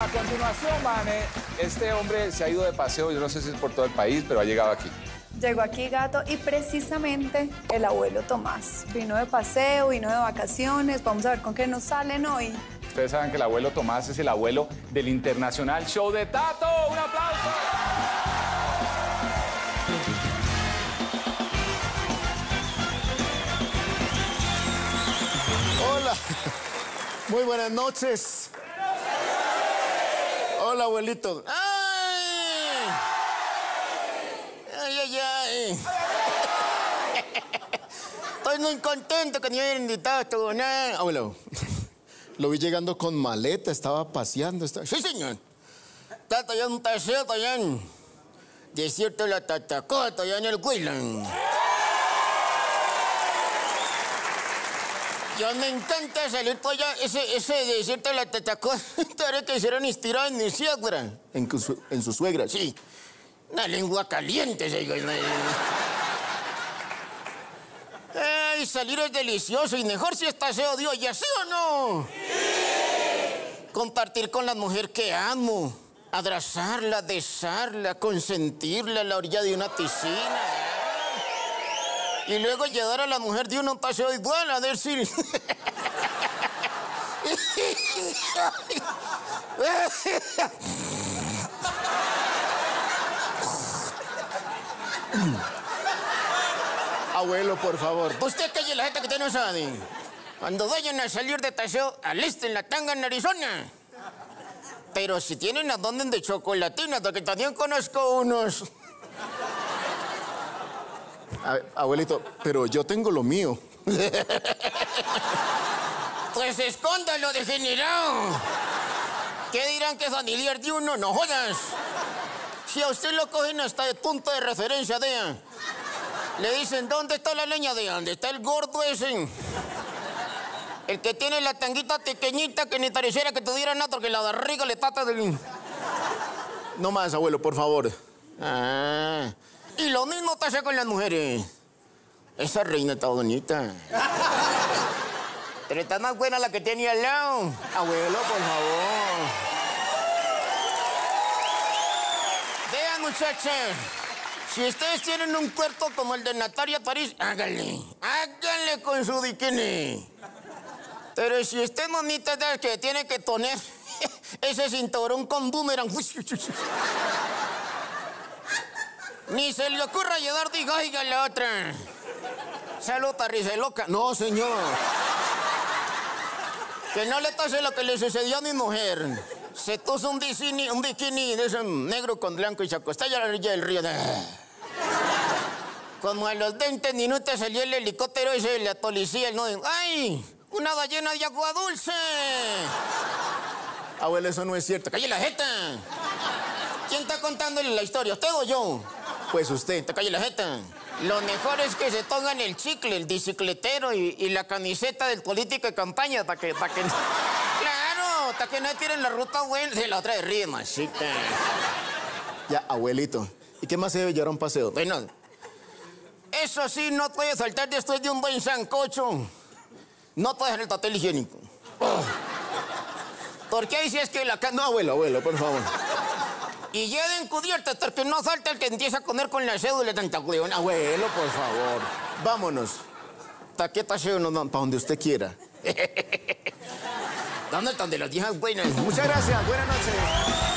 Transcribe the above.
A continuación, Mane, este hombre se ha ido de paseo, yo no sé si es por todo el país, pero ha llegado aquí. Llegó aquí Gato y precisamente el abuelo Tomás vino de paseo, vino de vacaciones. Vamos a ver con qué nos salen hoy. Ustedes saben que el abuelo Tomás es el abuelo del Internacional Show de Tato. ¡Un aplauso! Hola, muy buenas noches. Hola, abuelito. ¡Ay! ¡Ay, ay, ay! Estoy muy contento que me hayan invitado a este bonar. Abuelo, lo vi llegando con maleta, estaba paseando. estaba- Sí, señor. Está allá un paseo, allá en Desierto de la Tatacota, allá en el Huilan. Yo me encanta salir por allá, ese, ese desierto de la Tatacota. Ahora que hicieron inspirado en mi suegra. En, su, suegra, sí. Una lengua caliente, se digo. Ay, salir es delicioso y mejor si está seo Dios, ¿ya sí o no? Compartir con la mujer que amo. Abrazarla, besarla, consentirla a la orilla de una piscina. Y luego llevar a la mujer de uno un paseo igual, a decir. Abuelo, por favor. Usted calle la gente que usted no sabe. Cuando vayan a salir de paseo, alisten la tanga en Arizona. Pero si tienen a dónde de chocolatina, porque también conozco unos. Abuelito, pero yo tengo lo mío. Pues escóndalo, degenerado. ¿Qué dirán que es familiar de uno? No jodas. Si a usted lo cogen hasta el punto de referencia, Dea. Le dicen, ¿dónde está la leña de dónde está el gordo ese? El que tiene la tanguita pequeñita que ni pareciera que tuviera nada porque la barriga le trata de... No más, abuelo, por favor. Ah. Y lo mismo pasa con las mujeres. Esa reina está bonita. Pero está más buena la que tiene al lado. Abuelo, por favor. Vean, muchachas. Si ustedes tienen un cuerpo como el de Natalia París, háganle. Háganle con su bikini. Pero si usted, mamita, es que tiene que poner ese cinturón con boomerang. Ni se le ocurra llevar, diga, oiga la otra. Salud, risa loca. No, señor. Que no le pase lo que le sucedió a mi mujer. Se puso un bikini, un bikini de ese negro con blanco y se acostó a la orilla del río. Como a los 20 minutos salió el helicóptero ese de la policía. No, ¡Ay! ¡Una ballena de agua dulce! Abuelo, eso no es cierto. ¡Calle la jeta! ¿Quién está contándole la historia? ¿Usted o yo? Pues usted. Te calle la jeta. Lo mejor es que se pongan el chicle, el bicicletero y, y la camiseta del político de campaña para que, para que... ¡Claro! Para que no tiren la ruta buena de la otra de río, machita. Ya, abuelito. ¿Y qué más se debe llevar a un paseo? Bueno, eso sí, no puede faltar después de un buen sancocho. No puede dejar el papel higiénico. Oh. Porque ahí sí es que la... No, abuelo, abuelo, por favor. Y lleven cubiertas porque no falta el que empieza a comer con la cédula de tanta huevón. Abuelo, por favor. Vámonos. ¿Para qué paseo nos van? Para donde usted quiera. ¿Dónde están de las viejas buenas? Muchas gracias. Buenas noches.